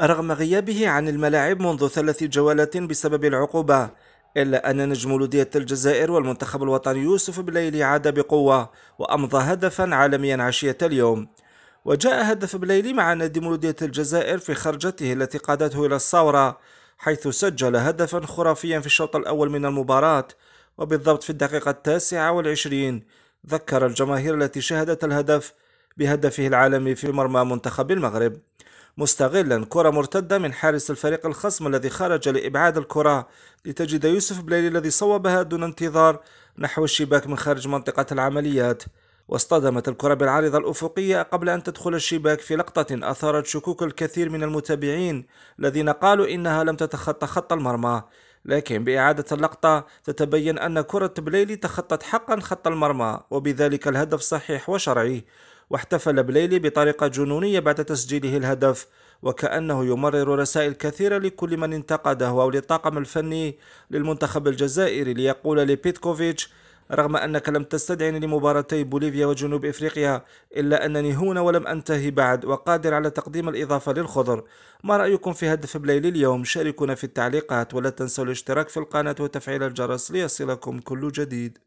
رغم غيابه عن الملاعب منذ ثلاث جولات بسبب العقوبة إلا أن نجم ولودية الجزائر والمنتخب الوطني يوسف بليلي عاد بقوة وأمضى هدفا عالميا عشية اليوم. وجاء هدف بليلي مع نادي مولودية الجزائر في خرجته التي قادته إلى الثورة حيث سجل هدفا خرافيا في الشوط الأول من المباراة وبالضبط في الدقيقة التاسعة والعشرين ذكر الجماهير التي شاهدت الهدف بهدفه العالمي في مرمى منتخب المغرب. مستغلا. كرة مرتدة من حارس الفريق الخصم الذي خرج لإبعاد الكرة لتجد يوسف بليلي الذي صوبها دون انتظار نحو الشباك من خارج منطقة العمليات. واصطدمت الكرة بالعارضة الأفقية قبل أن تدخل الشباك في لقطة أثارت شكوك الكثير من المتابعين الذين قالوا إنها لم تتخطى خط المرمى. لكن بإعادة اللقطة تتبين أن كرة بليلي تخطت حقا خط المرمى وبذلك الهدف صحيح وشرعي. واحتفل بليلي بطريقة جنونية بعد تسجيله الهدف. وكأنه يمرر رسائل كثيرة لكل من انتقده أو للطاقم الفني للمنتخب الجزائري ليقول لبيتكوفيتش رغم أنك لم تستدعني لمباراتي بوليفيا وجنوب إفريقيا إلا أنني هنا ولم أنتهي بعد وقادر على تقديم الإضافة للخضر. ما رأيكم في هدف بليل اليوم؟ شاركونا في التعليقات ولا تنسوا الاشتراك في القناة وتفعيل الجرس ليصلكم كل جديد.